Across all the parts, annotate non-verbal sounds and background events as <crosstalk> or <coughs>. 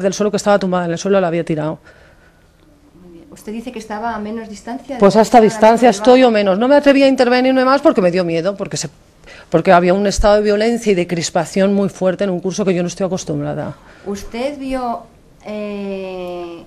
del suelo que estaba tumbada en el suelo la había tirado. Muy bien. Usted dice que estaba a menos distancia. Pues a esta distancia estoy o menos. No me atreví a intervenirme más porque me dio miedo, porque, se, porque había un estado de violencia y de crispación muy fuerte en un curso que yo no estoy acostumbrada. ¿Usted vio eh,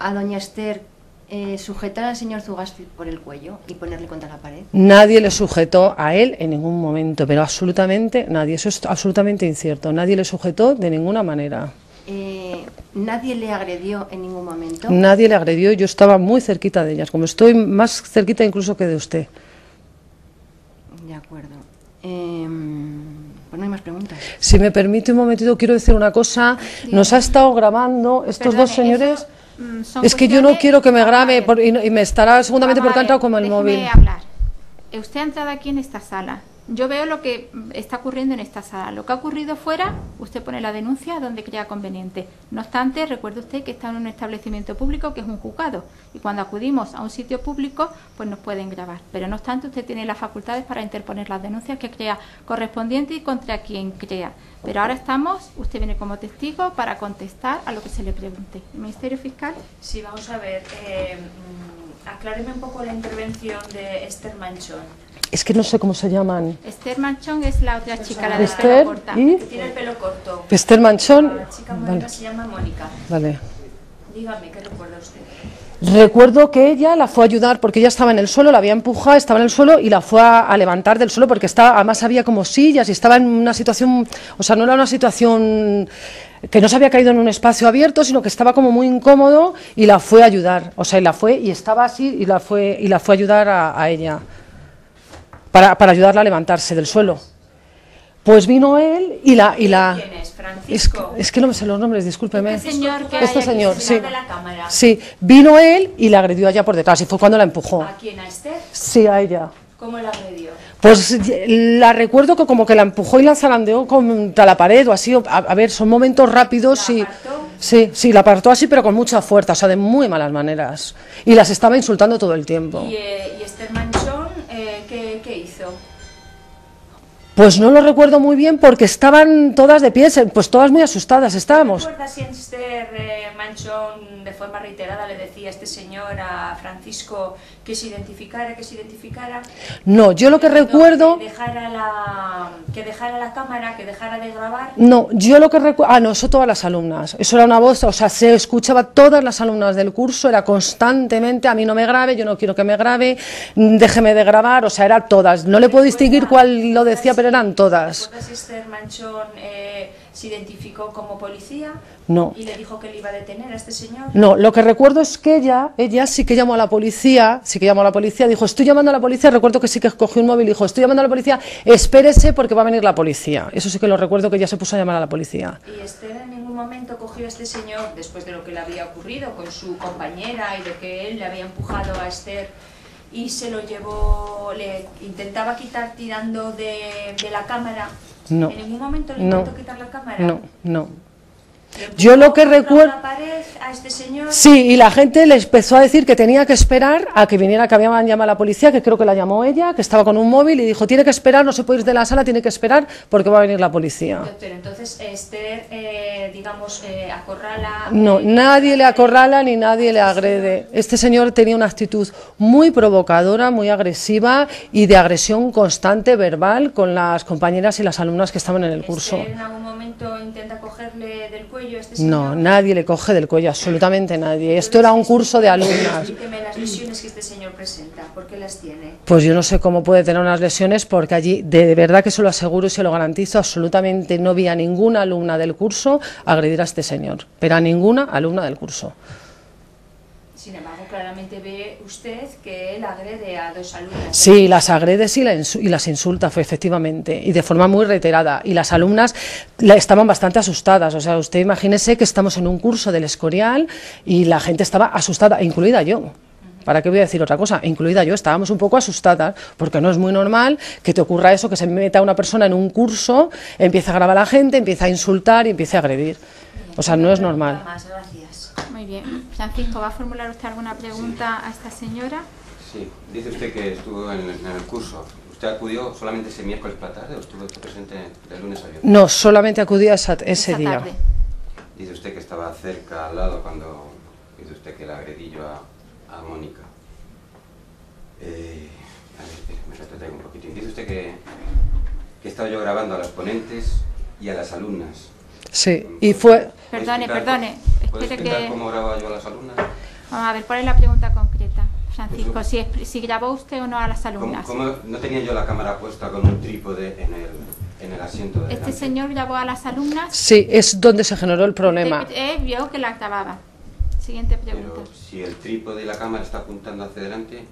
a doña Esther eh, sujetar al señor Zugasti por el cuello y ponerle contra la pared? Nadie le sujetó a él en ningún momento, pero absolutamente nadie. Eso es absolutamente incierto. Nadie le sujetó de ninguna manera. Eh, ¿Nadie le agredió en ningún momento? Nadie le agredió. Yo estaba muy cerquita de ellas, como estoy más cerquita incluso que de usted. De acuerdo. Eh, pues no hay más preguntas. Si me permite un momentito, quiero decir una cosa. Nos ha estado grabando estos dos señores. eso, mm, Es que yo no quiero que me grabe por- y, y me estará segundamente porque a ha entrado como el móvil. hablar. Eh, Usted ha entrado aquí en esta sala. Yo veo lo que está ocurriendo en esta sala. Lo que ha ocurrido fuera, usted pone la denuncia donde crea conveniente. No obstante, recuerde usted que está en un establecimiento público que es un juzgado. Y cuando acudimos a un sitio público, pues nos pueden grabar. Pero no obstante, usted tiene las facultades para interponer las denuncias que crea correspondiente y contra quien crea. Pero ahora estamos, usted viene como testigo para contestar a lo que se le pregunte. ¿El Ministerio Fiscal? Sí, vamos a ver. Eh, mm, acláreme un poco la intervención de Esther Manchón. Es que no sé cómo se llaman. Esther Manchón es la otra chica, la de Esther pelo corta. y Que tiene el pelo corto. Esther Manchón. La chica Vale, se llama Mónica. vale. Dígame, ¿qué recuerda usted? Recuerdo que ella la fue a ayudar porque ella estaba en el suelo, la había empujado, estaba en el suelo y la fue a, a levantar del suelo porque estaba, además había como sillas y estaba en una situación, o sea, no era una situación que no se había caído en un espacio abierto, sino que estaba como muy incómodo y la fue a ayudar, o sea, y la fue y estaba así y la fue y la fue a ayudar a, a ella para, para ayudarla a levantarse del suelo. Pues vino él y la y la ¿Quién es? es, Francisco. es que no me sé los nombres, discúlpeme. Este señor que Este hay aquí señor, sí. de la cámara. Sí, vino él y la agredió allá por detrás y fue cuando la empujó. ¿A quién? ¿A Esther? Sí, a ella. ¿Cómo la agredió? Pues la recuerdo que como que la empujó y la zarandeó contra la pared o así. A, a ver, son momentos rápidos ¿La y... apartó? Sí, sí, la apartó así pero con mucha fuerza, o sea, de muy malas maneras. Y las estaba insultando todo el tiempo. ¿Y, eh, y Esther Manchón eh, ¿qué, qué hizo? Pues no lo recuerdo muy bien porque estaban todas de pie, pues todas muy asustadas estábamos. ¿Recuerda si Esther eh, Manchón de forma reiterada le decía a este señor, a Francisco, que se identificara, que se identificara? No, yo lo que recuerdo... Que dejara la, que dejara la cámara, que dejara de grabar. No, yo lo que recuerdo. Ah, no, eso todas las alumnas. Eso era una voz, o sea, se escuchaba todas las alumnas del curso, era constantemente, a mí no me grabe, yo no quiero que me grabe, déjeme de grabar, o sea, era todas. No le puedo distinguir cuál lo decía, pero eran todas. ¿Recuerdas si Esther Manchón eh, se identificó como policía? No. Y le dijo que le iba a detener a este señor. No, lo que recuerdo es que ella, ella sí que llamó a la policía, sí que llamó a la policía, dijo, estoy llamando a la policía, recuerdo que sí que cogió un móvil y dijo, estoy llamando a la policía, espérese porque va a venir la policía. Eso sí que lo recuerdo que ella se puso a llamar a la policía. Y Esther en ningún momento cogió a este señor, después de lo que le había ocurrido con su compañera y de que él le había empujado a Esther y se lo llevó, le intentaba quitar tirando de, de la cámara. No. ¿En ningún momento le No. intentó quitar la cámara? No, no. ¿Le empujó Yo lo que recuerdo- este señor? Sí, y la gente le empezó a decir que tenía que esperar a que viniera, que habían llamado a la policía, que creo que la llamó ella, que estaba con un móvil y dijo, tiene que esperar, no se puede ir de la sala, tiene que esperar porque va a venir la policía. Pero entonces Esther, eh, digamos, eh, acorrala... No, eh, nadie le acorrala ni nadie le agrede. Este señor tenía una actitud muy provocadora, muy agresiva y de agresión constante verbal con las compañeras y las alumnas que estaban en el curso. Esther en algún momento intenta cogerle del cuello a este señor. No, nadie le coge del cuello, absolutamente nadie. Esto era un curso de alumnas. Explíqueme las lesiones que este señor presenta, ¿por qué las tiene? Pues yo no sé cómo puede tener unas lesiones porque allí, de verdad que se lo aseguro y se lo garantizo, absolutamente no vi a ninguna alumna del curso agredir a este señor, pero a ninguna alumna del curso. Sin embargo, claramente ve usted que él agrede a dos alumnas. Sí, las agrede sí, y las insulta, fue efectivamente, y de forma muy reiterada. Y las alumnas estaban bastante asustadas. O sea, usted imagínese que estamos en un curso del Escorial y la gente estaba asustada, incluida yo. ¿Para qué voy a decir otra cosa? Incluida yo, estábamos un poco asustadas, porque no es muy normal que te ocurra eso, que se meta una persona en un curso, empieza a grabar a la gente, empieza a insultar y empiece a agredir. O sea, no es normal. Más, gracias. Muy bien. Francisco, ¿va a formular usted alguna pregunta a esta señora? Sí, dice usted que estuvo en, en el curso. ¿Usted acudió solamente ese miércoles por la tarde o estuvo presente de lunes a viernes? No, solamente acudí a esa- ese Esta día. tarde. Dice usted que estaba cerca, al lado, cuando dice usted que la agredí yo a, a Mónica. Eh, a ver, me retrotraigo un poquitín. Dice usted que, que estaba yo grabando a los ponentes y a las alumnas. Sí, y fue... ¿Puede Perdone, perdone, cómo- ¿Puede espere explicar que- cómo grababa yo a las alumnas? Vamos a ver, ¿cuál es la pregunta concreta, Francisco? Pues Si, es- si grabó usted o no a las ¿Cómo, alumnas. cómo no tenía yo la cámara puesta con un trípode en el, en el asiento de ¿Este señor grabó a las alumnas? Sí, es donde se generó el problema. Usted, eh, vio que la grababa. Siguiente pregunta. Pero si el trípode y la cámara está apuntando hacia adelante,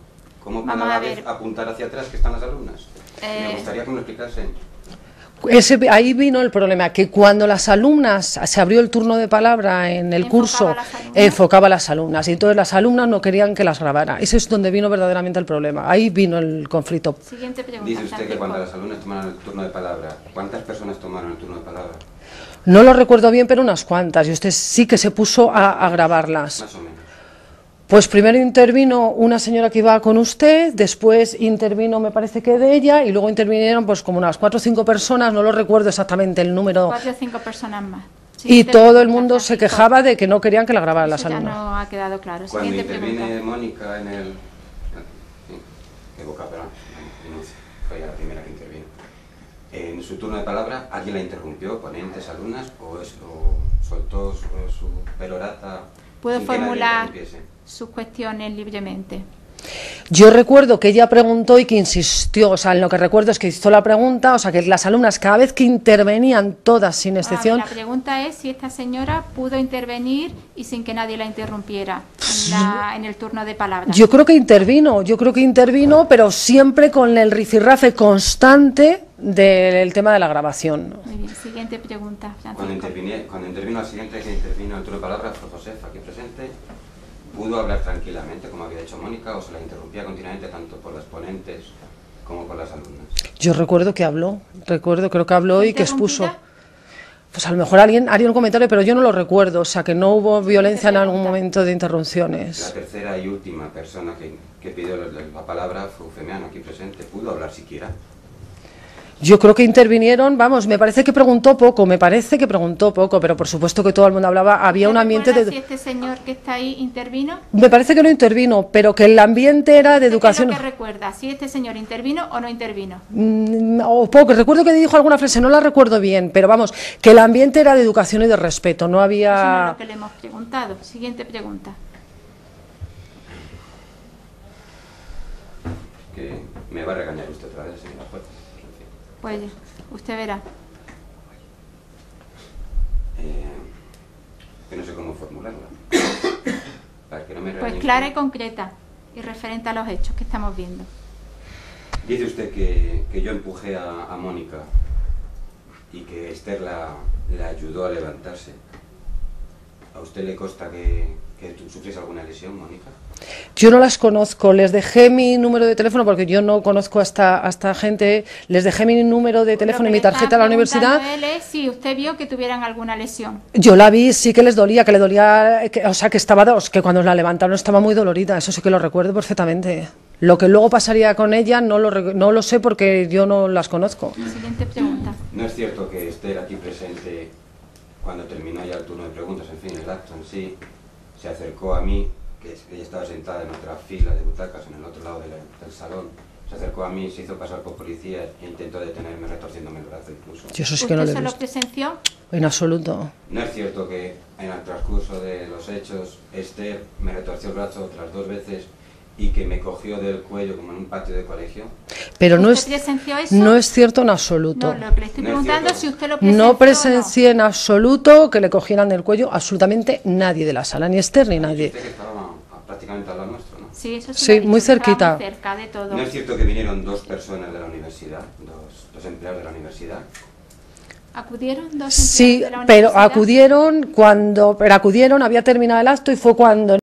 ¿cómo puede a la vez ver. apuntar hacia atrás que están las alumnas? Eh. Me gustaría que me lo explicase. Ese, ahí vino el problema, que cuando las alumnas, se abrió el turno de palabra en el Enfocaba curso, a las alumnas. enfocaba a las alumnas y entonces las alumnas no querían que las grabara. Ese es donde vino verdaderamente el problema. Ahí vino el conflicto. Siguiente pregunta. Dice usted que cuando las alumnas tomaron el turno de palabra, ¿cuántas personas tomaron el turno de palabra? No lo recuerdo bien, pero unas cuantas. Y usted sí que se puso a, a grabarlas. Más o menos. Pues primero intervino una señora que iba con usted, después intervino, me parece que de ella, y luego intervinieron pues como unas cuatro o cinco personas, no lo recuerdo exactamente el número. Cuatro o cinco personas más. Y todo el mundo se quejaba de que no querían que la grabaran las Eso ya alumnas. no ha quedado claro. Cuando Siguiente interviene pregunta. Mónica en el... boca, perdón, fue la primera que intervino. En su turno de palabra, ¿alguien la interrumpió, ponentes, alumnas, o, es- o soltó su, su perorata Puedo sin que nadie la formular? Sus cuestiones libremente. Yo recuerdo que ella preguntó y que insistió, o sea, en lo que recuerdo es que hizo la pregunta, o sea, que las alumnas cada vez que intervenían, todas sin excepción, Ah, la pregunta es si esta señora pudo intervenir y sin que nadie la interrumpiera en, la- en el turno de palabra. yo creo que intervino, yo creo que intervino, pero siempre con el rifirrafe constante del tema de la grabación. Muy bien, siguiente pregunta, Cuando, intervine- cuando intervino la siguiente que intervino en el turno de palabra fue Josef, aquí presente. ¿Pudo hablar tranquilamente, como había dicho Mónica, o se la interrumpía continuamente tanto por las ponentes como por las alumnas? Yo recuerdo que habló, recuerdo, creo que habló y que expuso. Pues a lo mejor alguien haría un comentario, pero yo no lo recuerdo, o sea, que no hubo violencia en algún momento de La interrupciones. tercera y última persona que, que pidió la, la palabra fue Eufemiano, aquí presente. ¿Pudo hablar siquiera? Yo creo que intervinieron, vamos, me parece que preguntó poco, me parece que preguntó poco, pero por supuesto que todo el mundo hablaba, había un ¿Usted ambiente de... si este señor que está ahí intervino? Me parece que no intervino, pero que el ambiente era de ¿Qué es educación. lo que recuerda? ¿Si este señor intervino o no intervino? Mm, O poco, recuerdo que dijo alguna frase, no la recuerdo bien, pero vamos, que el ambiente era de educación y de respeto, no Eso no es había... lo que le hemos preguntado. Siguiente pregunta. Que me va a regañar usted otra vez, señora juez. Pues usted verá. Eh, que no sé cómo formularla. <coughs> Para que no me Pues clara y concreta y referente a los hechos que estamos viendo. Dice usted que, que yo empujé a, a Mónica y que Esther la, la ayudó a levantarse. ¿A usted le consta que, que tú sufriese alguna lesión, Mónica? Yo no las conozco, les dejé mi número de teléfono porque yo no conozco a esta, a esta gente, les dejé mi número de teléfono y mi tarjeta a la universidad. es si usted vio que tuvieran alguna lesión. Yo la vi, sí que les dolía, que le dolía, que- o sea, que estaba, dos, que cuando la levantaron estaba muy dolorida, eso sí que lo recuerdo perfectamente. Lo que luego pasaría con ella no lo, no lo sé porque yo no las conozco. Siguiente pregunta. No es cierto que Esther aquí presente, cuando terminó ya el turno de preguntas, en fin, el acto en sí, se acercó a mí, que es- ella estaba sentada en otra fila de butacas en el otro lado del, del salón, se acercó a mí, se hizo pasar por policía e intentó detenerme retorciéndome el brazo incluso. Yo eso sí que no lo ¿Usted he se lo visto. presenció? En absoluto. No es cierto que en el transcurso de los hechos Esther me retorció el brazo otras dos veces y que me cogió del cuello como en un patio de colegio. Pero no es, no es cierto en absoluto. No, lo que le estoy No es preguntando cierto. es si usted lo presenció. No o no. presencié en absoluto que le cogieran del cuello absolutamente nadie de la sala, ni Esther ni nadie. Usted que estaba a- prácticamente al lado nuestro, ¿no? Sí, eso muy cerquita. muy cerca de todo. No es cierto que vinieron dos personas de la universidad, dos, dos empleados de la universidad. ¿Acudieron dos Sí, empleados de la pero acudieron cuando, pero acudieron, había terminado el acto y fue cuando